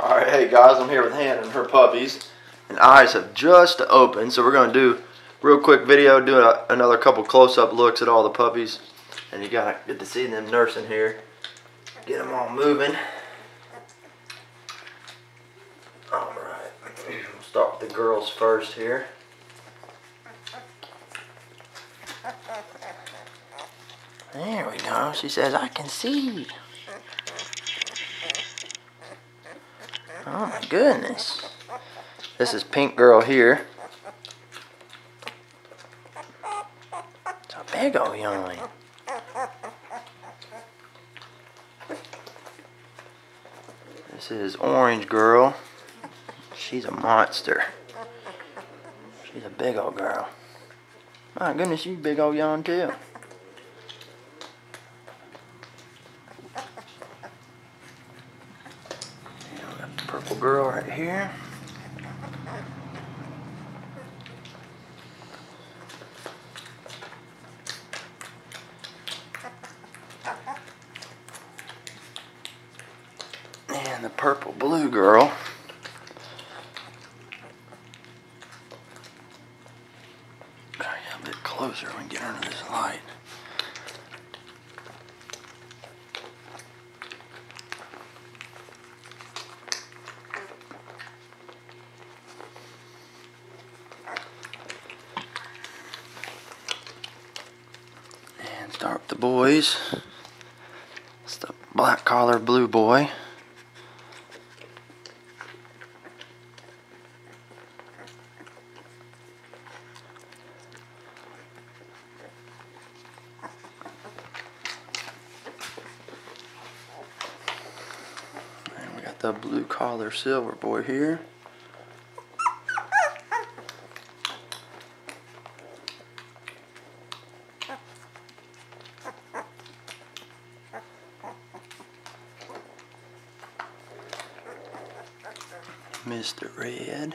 Alright, hey guys, I'm here with Hannah and her puppies. And eyes have just opened, so we're to do real quick video, do a, another couple close-up looks at all the puppies. And you gotta get to see them nursing here. Get them all moving. Alright, we'll start with the girls first here. There we go. She says, I can see. Oh my goodness. This is Pink Girl here. It's a big old youngling. This is Orange Girl. She's a monster. She's a big old girl. My goodness, you big old yawn too. Purple girl right here. And the purple blue girl. Try a bit closer when get under this light. Start with the boys. It's the black collar blue boy. And we got the blue collar silver boy here. Mr. Red.